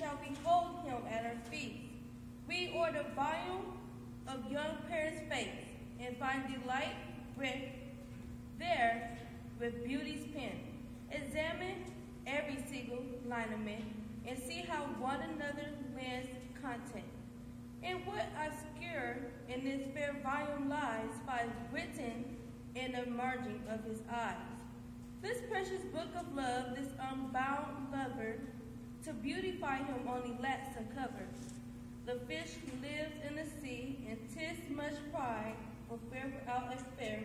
shall behold him at our feast. We or the volume of young Paris face, and find delight with there with beauty's pen. Examine every single lineament and see how one another lends content. And what obscure in this fair volume lies finds written in the margin of his eyes. This precious book of love, this unbound beautify him only lacks a cover. The fish who lives in the sea, and tis much pride, for fear out a fair.